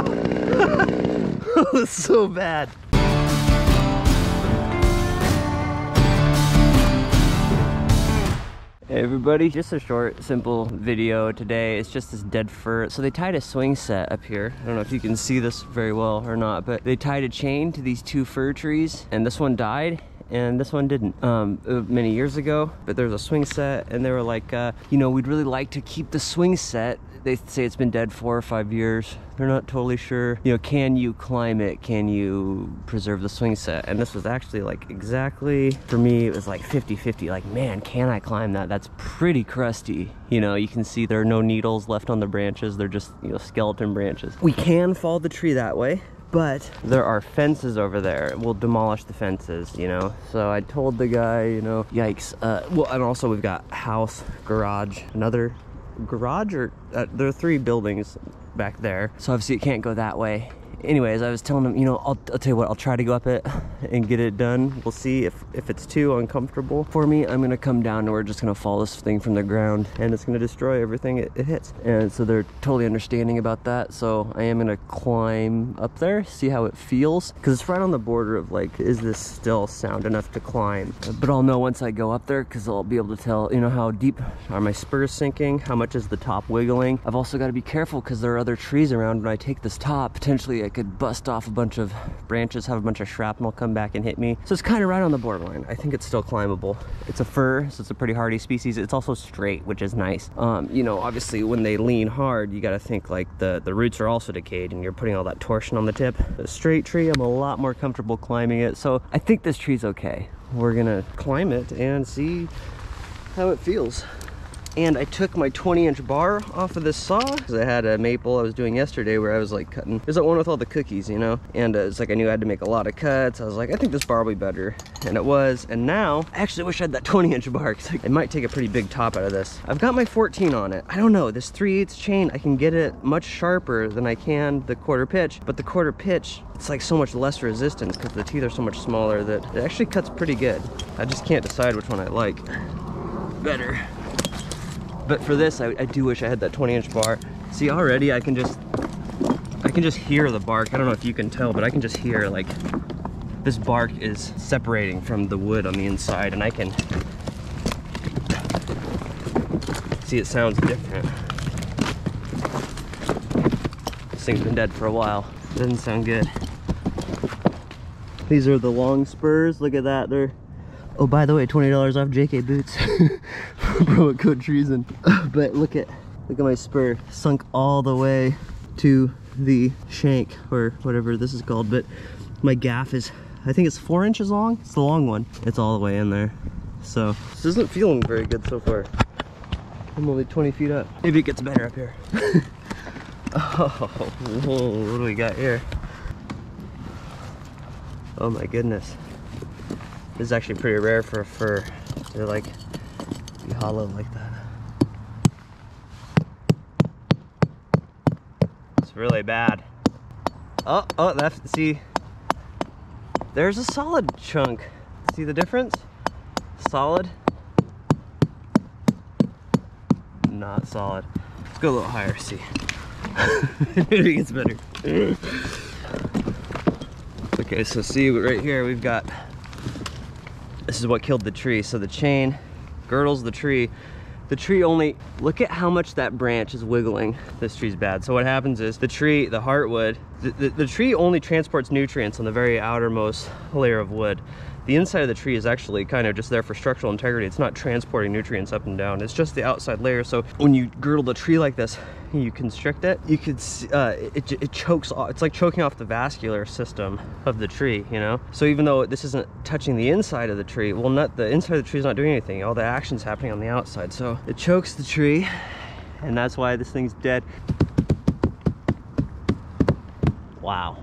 so bad. Hey everybody, just a short, simple video today. It's just this dead fir. So they tied a swing set up here. I don't know if you can see this very well or not, but they tied a chain to these two fir trees and this one died and this one didn't um, uh, many years ago but there's a swing set and they were like uh, you know we'd really like to keep the swing set they say it's been dead four or five years. They're not totally sure. You know can you climb it? Can you preserve the swing set? And this was actually like exactly for me it was like 50 50 like man can i climb that? That's pretty crusty. You know you can see there are no needles left on the branches. They're just you know skeleton branches. We can fall the tree that way but there are fences over there. We'll demolish the fences you know? So i told the guy you know yikes. Uh, well and also we've got house garage another garage or uh, there are three buildings back there. So obviously it can't go that way anyways, I was telling him, you know, I'll, I'll, tell you what, I'll try to go up it and get it done. We'll see if, if it's too uncomfortable for me. I'm gonna come down and we're just gonna fall this thing from the ground and it's gonna destroy everything it, it hits. And so they're totally understanding about that. So I am gonna climb up there, see how it feels. Cause it's right on the border of like, is this still sound enough to climb? But I'll know once I go up there cause I'll be able to tell, you know, how deep are my spurs sinking? How much is the top wiggling? I've also gotta be careful cause there are other trees around when I take this top. Potentially could bust off a bunch of branches, have a bunch of shrapnel come back and hit me. So it's kind of right on the borderline. I think it's still climbable. It's a fir, so it's a pretty hardy species. It's also straight, which is nice. Um, you know, obviously when they lean hard, you got to think like the, the roots are also decayed and you're putting all that torsion on the tip. A straight tree, I'm a lot more comfortable climbing it. So I think this tree's okay. We're gonna climb it and see how it feels and I took my 20 inch bar off of this saw. Because I had a maple I was doing yesterday where I was like cutting. There's that one with all the cookies you know? And uh, it's like I knew I had to make a lot of cuts. I was like I think this bar will be better and it was. And now I actually wish I had that 20 inch bar because it might take a pretty big top out of this. I've got my 14 on it. I don't know. This 3 8 chain I can get it much sharper than I can the quarter pitch. But the quarter pitch it's like so much less resistance because the teeth are so much smaller that it actually cuts pretty good. I just can't decide which one I like better but for this, I, I do wish I had that 20 inch bar. See, already I can just, I can just hear the bark. I don't know if you can tell, but I can just hear like this bark is separating from the wood on the inside and I can see it sounds different. This thing's been dead for a while. Doesn't sound good. These are the long spurs. Look at that. They're Oh, by the way, $20 off JK boots. Promo code TREESON. but look at, look at my spur. Sunk all the way to the shank or whatever this is called. But my gaff is, I think it's four inches long. It's the long one. It's all the way in there. So this isn't feeling very good so far. I'm only 20 feet up. Maybe it gets better up here. oh, whoa, what do we got here? Oh my goodness. This is actually pretty rare for a fir. They're like be hollow like that. It's really bad. Oh, oh, that's, see, there's a solid chunk. See the difference? Solid. Not solid. Let's go a little higher, see. Maybe it gets better. okay, so see right here, we've got this is what killed the tree. So the chain girdles the tree. The tree only, look at how much that branch is wiggling. This tree's bad. So what happens is the tree, the heartwood, the, the, the tree only transports nutrients on the very outermost layer of wood. The inside of the tree is actually kind of just there for structural integrity. It's not transporting nutrients up and down. It's just the outside layer. So when you girdle the tree like this, you constrict it, you could, uh, it, it chokes off, it's like choking off the vascular system of the tree, you know? So even though this isn't touching the inside of the tree, well, not the inside of the tree is not doing anything. All the action's happening on the outside. So it chokes the tree and that's why this thing's dead. Wow.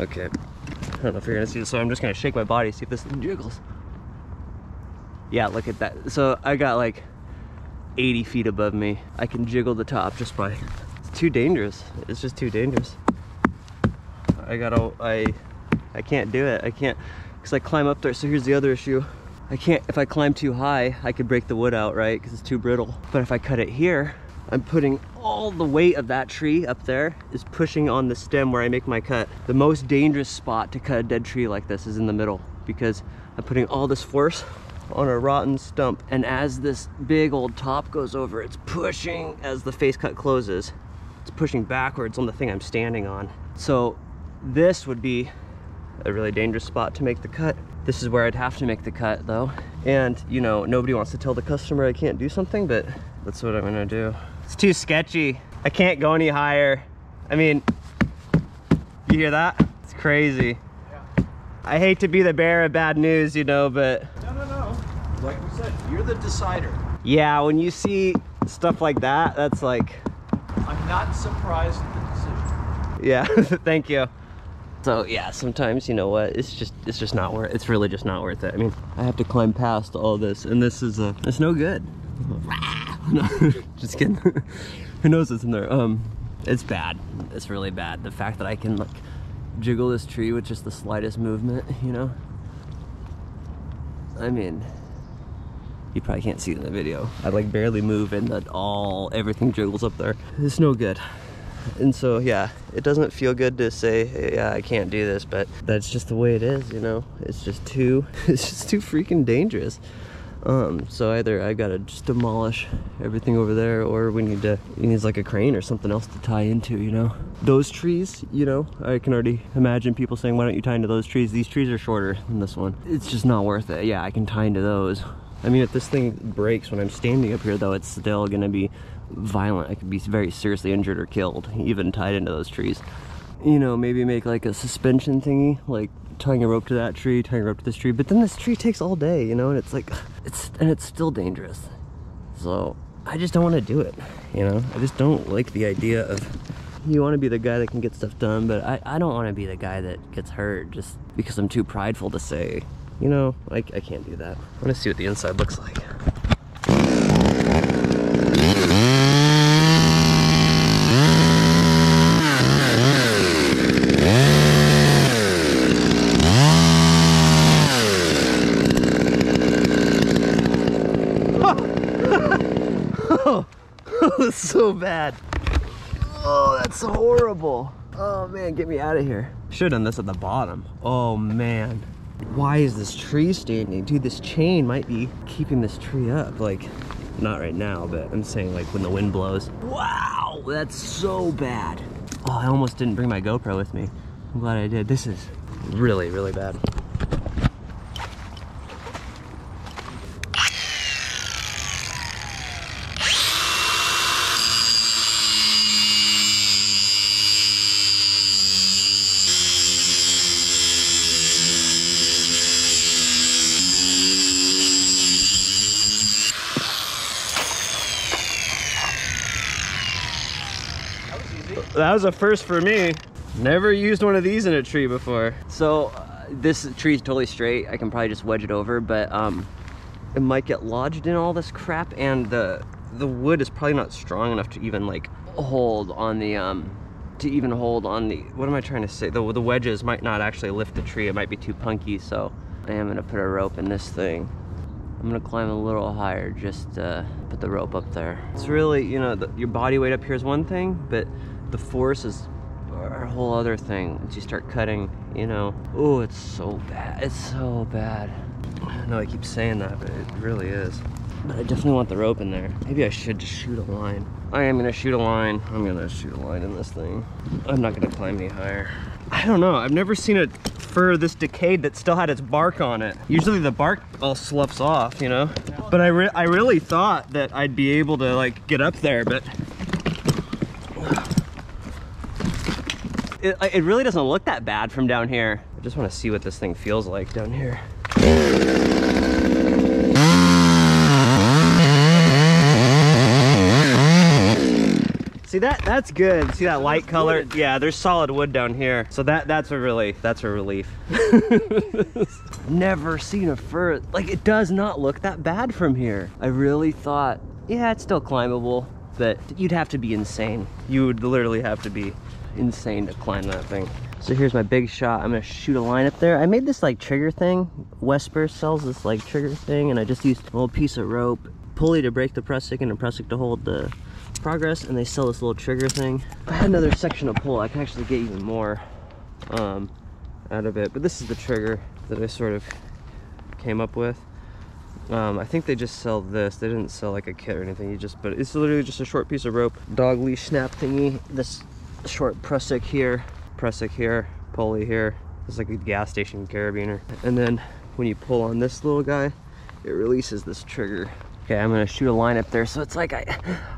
Okay. I don't know if you're gonna see this, so I'm just gonna shake my body, see if this jiggles. Yeah, look at that. So I got like 80 feet above me. I can jiggle the top just by, it's too dangerous. It's just too dangerous. I gotta, I, I can't do it. I can't, cause I climb up there. So here's the other issue. I can't, if I climb too high, I could break the wood out, right? Cause it's too brittle. But if I cut it here, I'm putting all the weight of that tree up there is pushing on the stem where I make my cut. The most dangerous spot to cut a dead tree like this is in the middle because I'm putting all this force on a rotten stump. And as this big old top goes over, it's pushing as the face cut closes. It's pushing backwards on the thing I'm standing on. So this would be a really dangerous spot to make the cut. This is where I'd have to make the cut though. And you know, nobody wants to tell the customer I can't do something, but that's what I'm gonna do. It's too sketchy. I can't go any higher. I mean, you hear that? It's crazy. Yeah. I hate to be the bearer of bad news, you know, but. Like we said, you're the decider. yeah, when you see stuff like that, that's like, I'm not surprised at the decision. yeah, thank you. So yeah, sometimes you know what, it's just it's just not worth it's really just not worth it. I mean, I have to climb past all this and this is uh it's no good. no, just kidding. Who knows what's in there? Um it's bad. It's really bad. The fact that I can like jiggle this tree with just the slightest movement, you know? I mean, you probably can't see it in the video. I like barely move and that all everything jiggles up there. It's no good. And so yeah, it doesn't feel good to say, "Hey, yeah, I can't do this, but that's just the way it is, you know? It's just too it's just too freaking dangerous. Um, so either I gotta just demolish everything over there or we need to it needs like a crane or something else to tie into, you know? Those trees, you know, I can already imagine people saying, why don't you tie into those trees? These trees are shorter than this one. It's just not worth it. Yeah, I can tie into those. I mean, if this thing breaks when I'm standing up here, though, it's still gonna be violent. I could be very seriously injured or killed, even tied into those trees. You know, maybe make like a suspension thingy, like tying a rope to that tree, tying a rope to this tree. But then this tree takes all day, you know, and it's like, it's and it's still dangerous. So I just don't want to do it. You know, I just don't like the idea of. You want to be the guy that can get stuff done, but I, I don't want to be the guy that gets hurt just because I'm too prideful to say, you know, I, I can't do that. I want to see what the inside looks like. that's so bad. Oh, that's horrible. Oh man, get me out of here. Should have done this at the bottom. Oh man. Why is this tree standing? Dude, this chain might be keeping this tree up. Like, not right now, but I'm saying like when the wind blows. Wow, that's so bad. Oh, I almost didn't bring my GoPro with me. I'm glad I did. This is really, really bad. Was a first for me. Never used one of these in a tree before. So uh, this tree is totally straight. I can probably just wedge it over, but um, it might get lodged in all this crap, and the the wood is probably not strong enough to even like hold on the um to even hold on the what am I trying to say? The the wedges might not actually lift the tree. It might be too punky. So I am gonna put a rope in this thing. I'm gonna climb a little higher, just uh, put the rope up there. It's really, you know, the, your body weight up here is one thing, but the force is a whole other thing. Once you start cutting, you know, oh, it's so bad. It's so bad. I know I keep saying that, but it really is. But I definitely want the rope in there. Maybe I should just shoot a line. I am gonna shoot a line. I'm gonna shoot a line in this thing. I'm not gonna climb any higher. I don't know. I've never seen a fir this decayed that still had its bark on it. Usually the bark all sloughs off, you know? But I, re I really thought that I'd be able to like get up there, but it, it really doesn't look that bad from down here. I just want to see what this thing feels like down here. See that? That's good. See that light color? Yeah, there's solid wood down here. So that that's a really that's a relief. Never seen a fir like it does not look that bad from here. I really thought, yeah, it's still climbable, but you'd have to be insane. You would literally have to be insane to climb that thing. So here's my big shot. I'm gonna shoot a line up there. I made this like trigger thing. Wesspur sells this like trigger thing, and I just used a little piece of rope, pulley to break the prusik, and a prusik to hold the progress and they sell this little trigger thing. I had another section of pull, I can actually get even more um, out of it. But this is the trigger that I sort of came up with. Um, I think they just sell this. They didn't sell like a kit or anything. You just, but it's literally just a short piece of rope, dog leash snap thingy. This short prusik here, prusik here, pulley here. It's like a gas station carabiner. And then when you pull on this little guy, it releases this trigger Okay, I'm gonna shoot a line up there. So it's like I,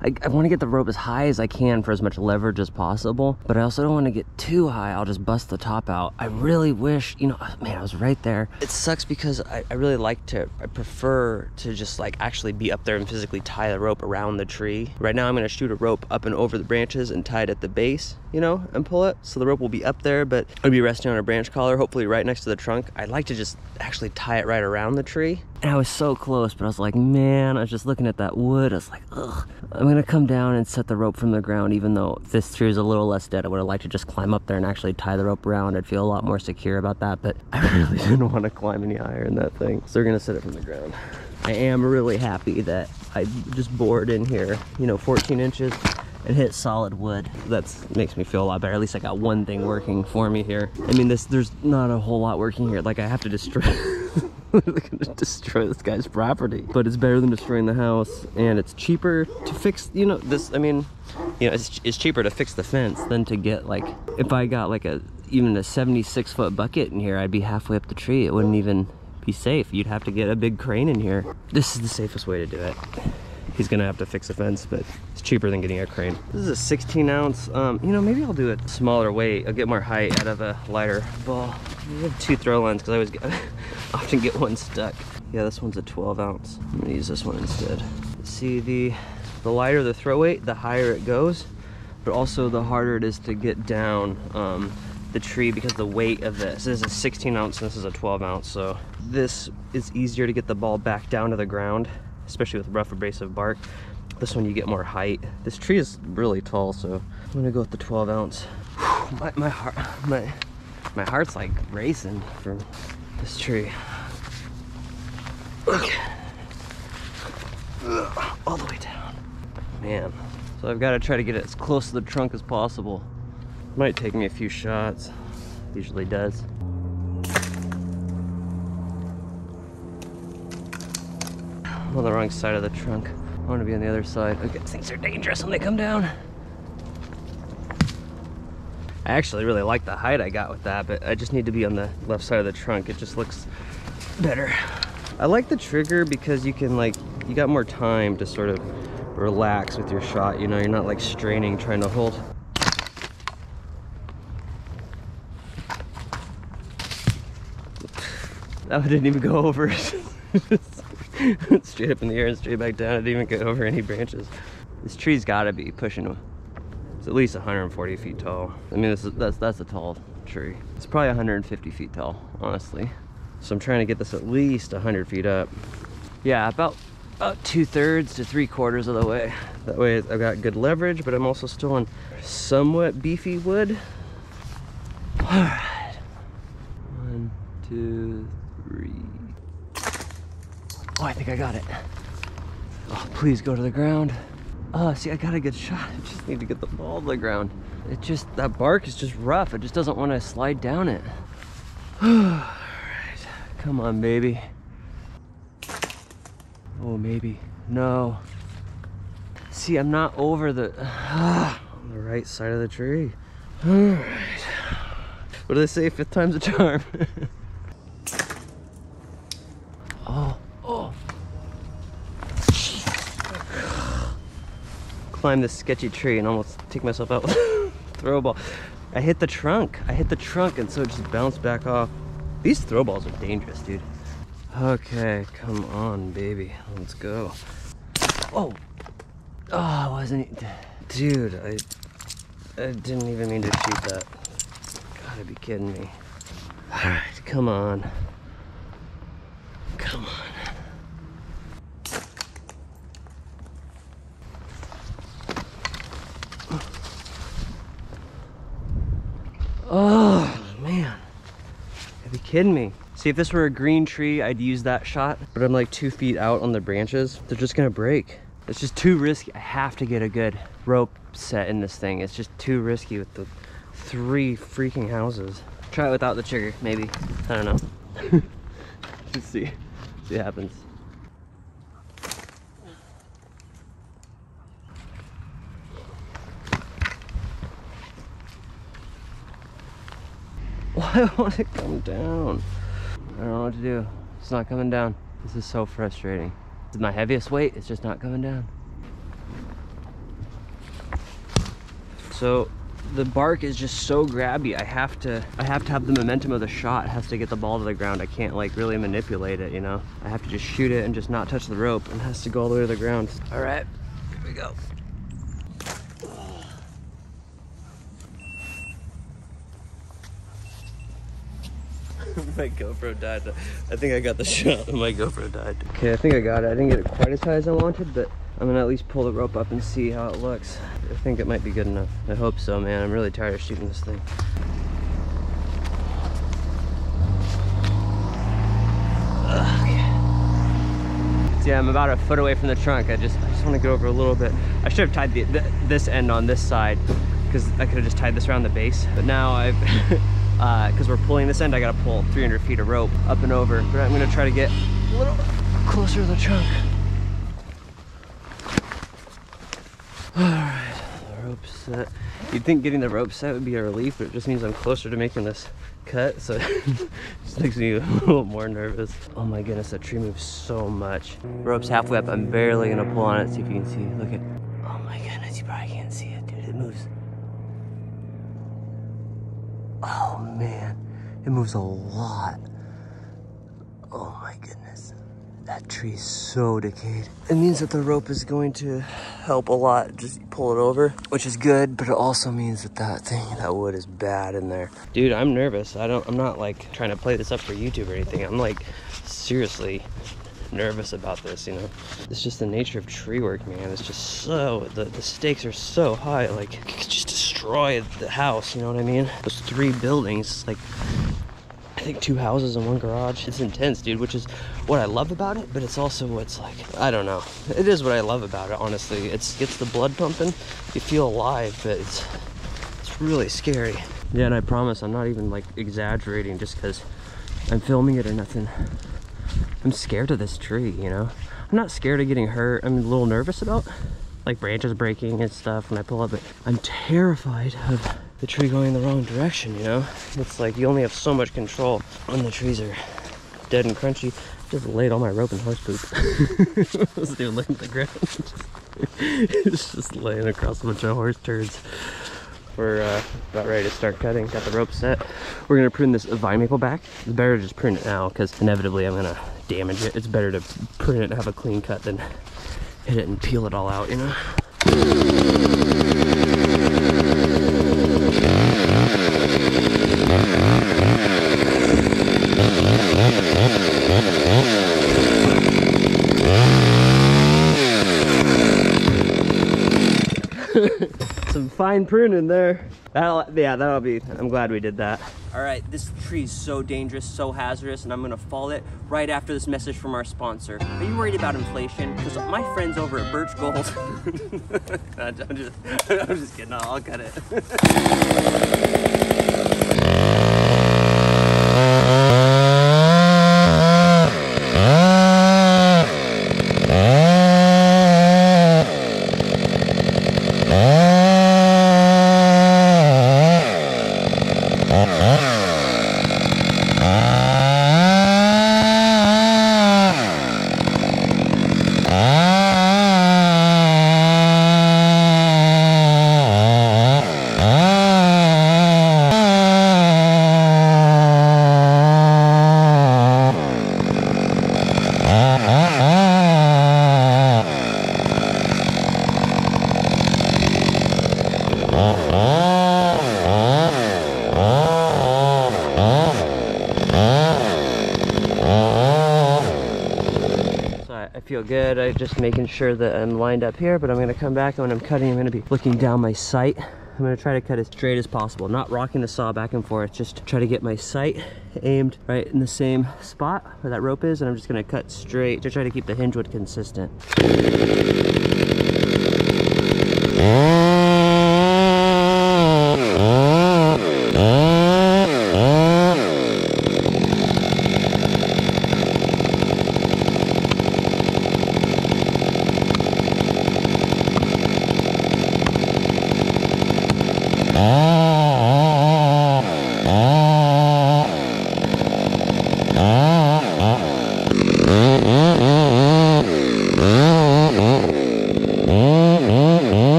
I, I wanna get the rope as high as I can for as much leverage as possible, but I also don't wanna get too high. I'll just bust the top out. I really wish, you know, man, I was right there. It sucks because I, I really like to, I prefer to just like actually be up there and physically tie the rope around the tree. Right now I'm gonna shoot a rope up and over the branches and tie it at the base, you know, and pull it. So the rope will be up there, but it'll be resting on a branch collar, hopefully right next to the trunk. I'd like to just actually tie it right around the tree. And I was so close, but I was like, man, I was just looking at that wood. I was like, ugh. I'm gonna come down and set the rope from the ground, even though this tree is a little less dead. I would have liked to just climb up there and actually tie the rope around. I'd feel a lot more secure about that, but I really didn't want to climb any higher in that thing. So we're gonna set it from the ground. I am really happy that I just bored in here, you know, 14 inches and hit solid wood. That makes me feel a lot better. At least I got one thing working for me here. I mean, this there's not a whole lot working here. Like I have to destroy destroy this guy's property. But it's better than destroying the house and it's cheaper to fix, you know, this, I mean, you know, it's, it's cheaper to fix the fence than to get like, if I got like a, even a 76 foot bucket in here, I'd be halfway up the tree. It wouldn't even be safe. You'd have to get a big crane in here. This is the safest way to do it he's gonna have to fix the fence, but it's cheaper than getting a crane. This is a 16 ounce. Um, you know, maybe I'll do a smaller weight. I'll get more height out of a lighter ball. I have two throw lines because I always get, often get one stuck. Yeah, this one's a 12 ounce. I'm gonna use this one instead. See, the, the lighter the throw weight, the higher it goes, but also the harder it is to get down um, the tree because the weight of this. This is a 16 ounce and this is a 12 ounce, so this is easier to get the ball back down to the ground especially with rough abrasive bark. This one you get more height. This tree is really tall, so I'm gonna go with the 12 ounce. my, my heart, my, my heart's like racing from this tree. Okay. All the way down. Man. So I've got to try to get it as close to the trunk as possible. Might take me a few shots. Usually does. On the wrong side of the trunk. I want to be on the other side. Okay, things are dangerous when they come down. I actually really like the height I got with that, but I just need to be on the left side of the trunk. It just looks better. I like the trigger because you can like, you got more time to sort of relax with your shot. You know, you're not like straining trying to hold. That didn't even go over. straight up in the air and straight back down. I didn't even get over any branches. This tree's gotta be pushing, it's at least 140 feet tall. I mean, this is, that's, that's a tall tree. It's probably 150 feet tall, honestly. So I'm trying to get this at least 100 feet up. Yeah, about, about two thirds to three quarters of the way. That way I've got good leverage, but I'm also still on somewhat beefy wood. All right, one, two, three. Oh, I think I got it. Oh, please go to the ground. Oh, see, I got a good shot. I just need to get the ball to the ground. It just, that bark is just rough. It just doesn't want to slide down it. All right, come on, baby. Oh, maybe. No. See, I'm not over the, on the right side of the tree. All right. What do they say? Fifth time's a charm. climb this sketchy tree and almost take myself out with throw ball. I hit the trunk. I hit the trunk and so it just bounced back off. These throw balls are dangerous, dude. Okay, come on, baby. Let's go. Oh! Oh, I wasn't... Dude, I... I didn't even mean to shoot that. Gotta be kidding me. Alright, come on. Come on. Oh, man. Are you kidding me? See, if this were a green tree, I'd use that shot, but I'm like two feet out on the branches. They're just gonna break. It's just too risky. I have to get a good rope set in this thing. It's just too risky with the three freaking houses. Try it without the trigger, maybe. I don't know. Let's see. See what happens. Why won't it come down? I don't know what to do. It's not coming down. This is so frustrating. It's my heaviest weight. It's just not coming down. So the bark is just so grabby. I have to I have to have the momentum of the shot. It has to get the ball to the ground. I can't like really manipulate it, you know? I have to just shoot it and just not touch the rope and it has to go all the way to the ground. All right, here we go. my GoPro died. I think I got the shot. My GoPro died. Okay, I think I got it. I didn't get it quite as high as I wanted, but I'm gonna at least pull the rope up and see how it looks. I think it might be good enough. I hope so, man. I'm really tired of shooting this thing. Yeah, I'm about a foot away from the trunk. I just, I just want to go over a little bit. I should have tied the, the, this end on this side because I could have just tied this around the base. But now I've because uh, we're pulling this end, I gotta pull 300 feet of rope up and over. But I'm gonna try to get a little closer to the trunk. All right, the rope set. You'd think getting the rope set would be a relief, but it just means I'm closer to making this cut, so it just makes me a little more nervous. Oh my goodness, that tree moves so much. Rope's halfway up, I'm barely gonna pull on it, see if you can see. Look at, oh my goodness, you probably can't see it, dude, it moves Oh man, it moves a lot. Oh my goodness. That tree is so decayed. It means that the rope is going to help a lot. Just pull it over, which is good, but it also means that that thing, that wood is bad in there. Dude, I'm nervous. I don't, I'm not like trying to play this up for YouTube or anything. I'm like seriously nervous about this, you know? It's just the nature of tree work, man. It's just so, the, the stakes are so high, like, just the house, you know what I mean? Those three buildings, like, I think two houses and one garage. It's intense, dude, which is what I love about it, but it's also what's like, I don't know. It is what I love about it, honestly. It's gets the blood pumping. You feel alive, but it's, it's really scary. Yeah, and I promise I'm not even like exaggerating just because I'm filming it or nothing. I'm scared of this tree, you know? I'm not scared of getting hurt. I'm a little nervous about like branches breaking and stuff when I pull up, but I'm terrified of the tree going the wrong direction, you know? It's like you only have so much control when the trees are dead and crunchy. Just laid all my rope in horse poop. Wasn't even looking at the ground. it's just laying across a bunch of horse turds. We're uh, about ready to start cutting. Got the rope set. We're gonna prune this vine maple back. It's better to just prune it now because inevitably I'm gonna damage it. It's better to prune it and have a clean cut than hit it and peel it all out, you know? Some fine pruning there. That'll, yeah, that'll be, I'm glad we did that. All right, this tree is so dangerous, so hazardous, and I'm gonna fall it right after this message from our sponsor. Are you worried about inflation? Because my friends over at Birch Gold, I'm, just, I'm just kidding, I'll cut it. just making sure that I'm lined up here, but I'm gonna come back and when I'm cutting, I'm gonna be looking down my sight. I'm gonna try to cut as straight as possible, not rocking the saw back and forth, just try to get my sight aimed right in the same spot where that rope is, and I'm just gonna cut straight to try to keep the hinge wood consistent.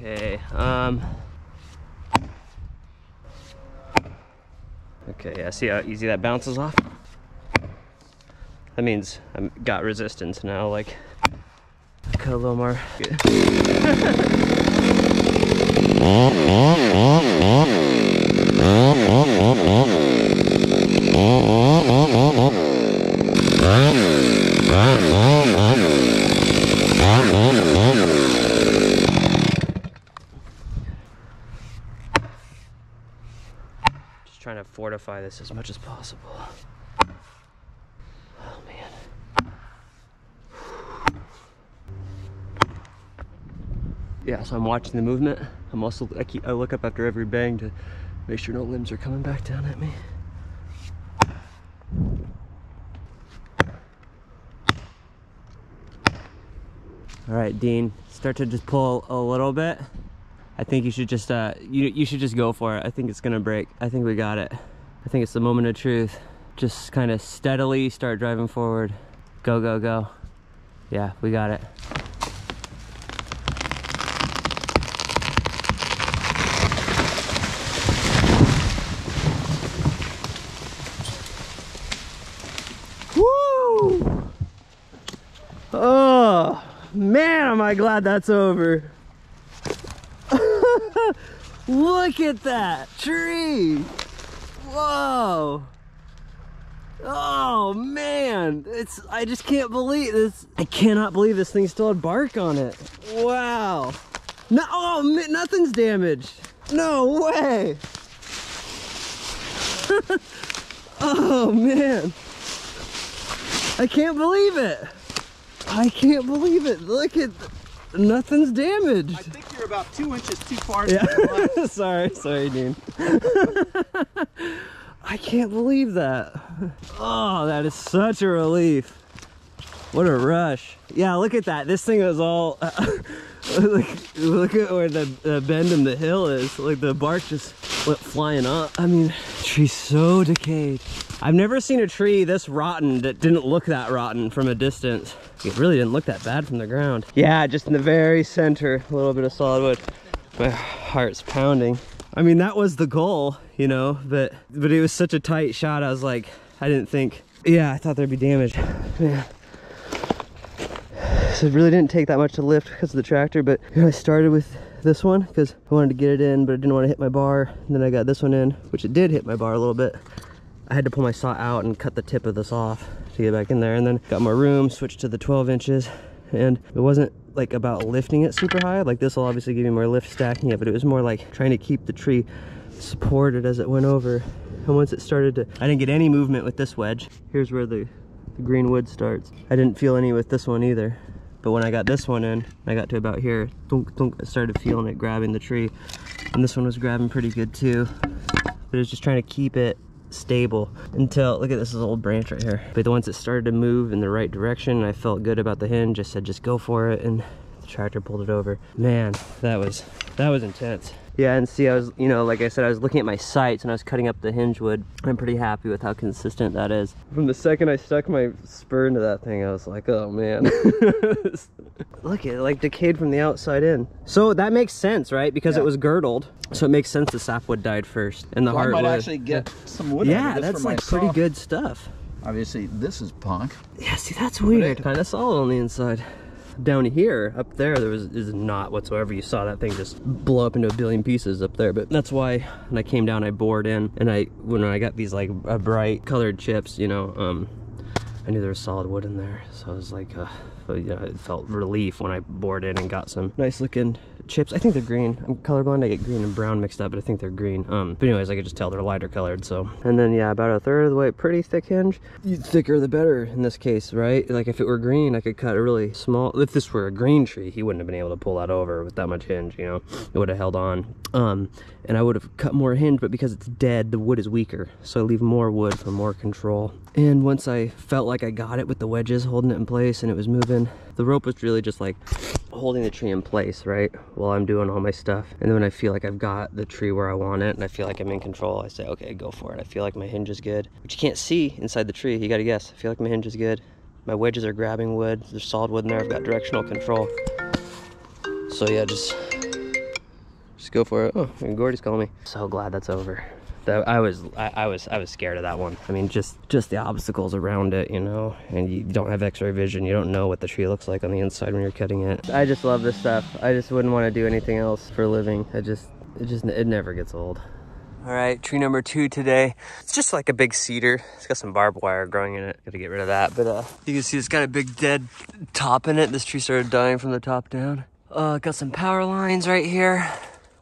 Okay, um... Okay, yeah, see how easy that bounces off? That means I've got resistance now, like, cut a little more. Just trying to fortify this as much as possible. Oh man. Yeah, so I'm watching the movement. I'm also I keep I look up after every bang to make sure no limbs are coming back down at me. All right, Dean, start to just pull a little bit. I think you should just uh you you should just go for it. I think it's gonna break. I think we got it. I think it's the moment of truth. Just kind of steadily start driving forward. Go, go, go. Yeah, we got it. Woo! Oh, man, am I glad that's over. Look at that tree. Whoa. Oh man, it's I just can't believe this. I cannot believe this thing still had bark on it. Wow. No, oh, nothing's damaged. No way. oh man. I can't believe it. I can't believe it. Look at nothing's damaged. You're about two inches too far Yeah. to sorry, sorry, Dean. I can't believe that. Oh, that is such a relief. What a rush. Yeah, look at that. This thing is all. look, look at where the, the bend in the hill is. Like the bark just went flying up. I mean, tree's so decayed. I've never seen a tree this rotten that didn't look that rotten from a distance. It really didn't look that bad from the ground. Yeah, just in the very center, a little bit of solid wood. My heart's pounding. I mean, that was the goal, you know, but but it was such a tight shot. I was like, I didn't think. Yeah, I thought there'd be damage. Man. So it really didn't take that much to lift because of the tractor, but you know, I started with this one because I wanted to get it in, but I didn't want to hit my bar. And then I got this one in, which it did hit my bar a little bit. I had to pull my saw out and cut the tip of this off to get back in there. And then got my room, switched to the 12 inches. And it wasn't like about lifting it super high. Like this will obviously give you more lift stacking it, but it was more like trying to keep the tree supported as it went over. And once it started to, I didn't get any movement with this wedge. Here's where the, the green wood starts. I didn't feel any with this one either. But when I got this one in, I got to about here, thunk, thunk, I started feeling it grabbing the tree. And this one was grabbing pretty good too. But it was just trying to keep it stable until, look at this, this old branch right here. But the once it started to move in the right direction, I felt good about the hinge. I said, just go for it. And tractor pulled it over. Man, that was, that was intense. Yeah, and see, I was, you know, like I said, I was looking at my sights and I was cutting up the hinge wood. I'm pretty happy with how consistent that is. From the second I stuck my spur into that thing, I was like, oh man. Look, it like decayed from the outside in. So that makes sense, right? Because it was girdled. So it makes sense the sapwood died first and the So I might actually get some wood yeah, that's like pretty good stuff. Obviously, this is punk. Yeah, see, that's weird. Kind of solid on the inside. Down here, up there, there was is not whatsoever. You saw that thing just blow up into a billion pieces up there. But that's why when I came down, I bored in, and I when I got these like bright colored chips, you know, um, I knew there was solid wood in there. So I was like, uh, you know, it felt relief when I bored in and got some nice looking chips. I think they're green. I'm colorblind. I get green and brown mixed up, but I think they're green. Um, but anyways, I could just tell they're lighter colored. So, and then yeah, about a third of the way, pretty thick hinge. The thicker the better in this case, right? Like if it were green, I could cut a really small. If this were a green tree, he wouldn't have been able to pull that over with that much hinge. You know, it would have held on. Um, and I would have cut more hinge, but because it's dead, the wood is weaker, so I leave more wood for more control. And once I felt like I got it with the wedges holding it in place and it was moving, the rope was really just like holding the tree in place, right? While I'm doing all my stuff. And then when I feel like I've got the tree where I want it and I feel like I'm in control, I say, okay, go for it. I feel like my hinge is good, which you can't see inside the tree. You gotta guess. I feel like my hinge is good. My wedges are grabbing wood. There's solid wood in there. I've got directional control. So yeah, just just go for it. Oh, and Gordy's calling me. So glad that's over. That I was I, I was I was scared of that one. I mean, just just the obstacles around it, you know, and you don't have X-ray vision. You don't know what the tree looks like on the inside when you're cutting it. I just love this stuff. I just wouldn't want to do anything else for a living. I just it just it never gets old. All right, tree number two today. It's just like a big cedar. It's got some barbed wire growing in it. Gotta get rid of that. But uh, you can see it's got a big dead top in it. This tree started dying from the top down. Uh, got some power lines right here.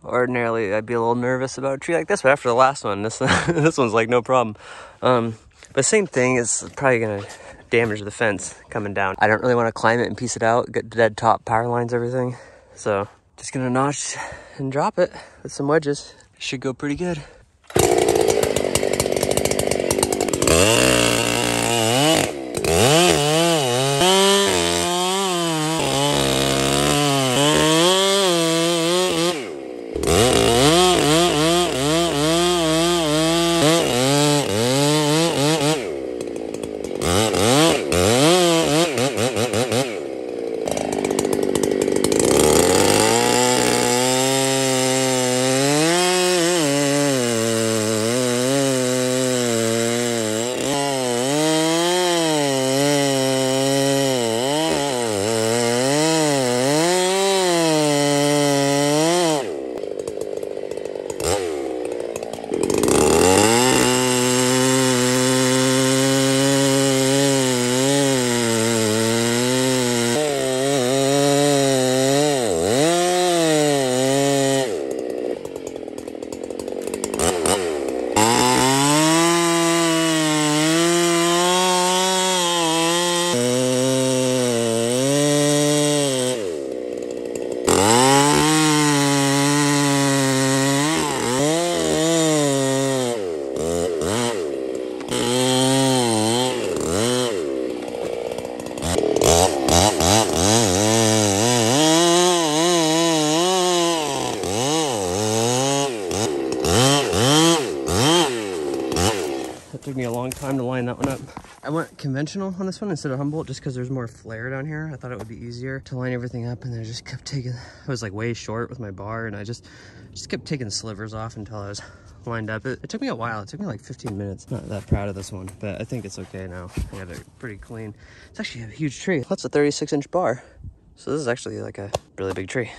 Ordinarily, I'd be a little nervous about a tree like this, but after the last one, this this one's like no problem. Um, but same thing is probably gonna damage the fence coming down. I don't really want to climb it and piece it out. Get the dead top power lines, everything. So just gonna notch and drop it with some wedges. Should go pretty good. That took me a long time to line that one up. I went conventional on this one instead of Humboldt just because there's more flare down here. I thought it would be easier to line everything up and then I just kept taking, I was like way short with my bar and I just, just kept taking slivers off until I was lined up. It, it took me a while. It took me like 15 minutes. Not that proud of this one, but I think it's okay now. I got it pretty clean. It's actually a huge tree. That's a 36 inch bar. So this is actually like a really big tree.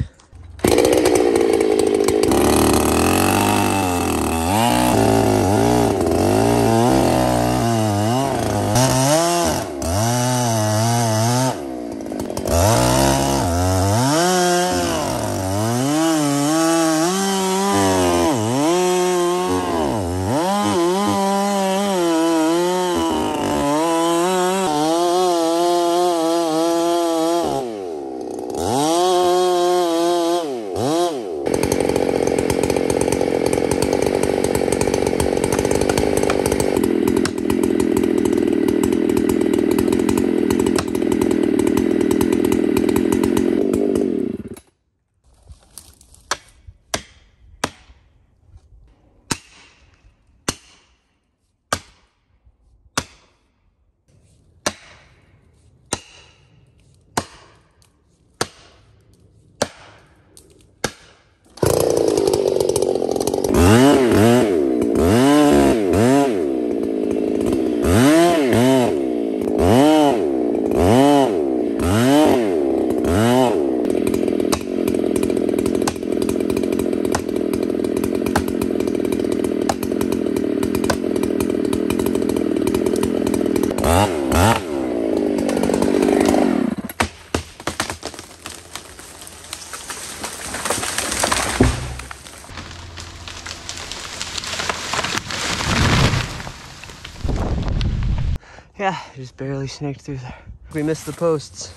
Barely snaked through there. We missed the posts.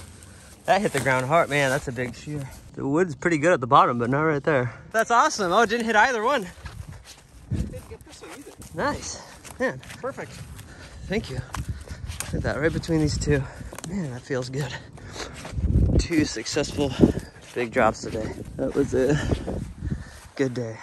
That hit the ground hard. Man, that's a big shear. The wood's pretty good at the bottom, but not right there. That's awesome. Oh, it didn't hit either one. Nice. Man, perfect. Thank you. Hit that right between these two. Man, that feels good. Two successful big drops today. That was a good day.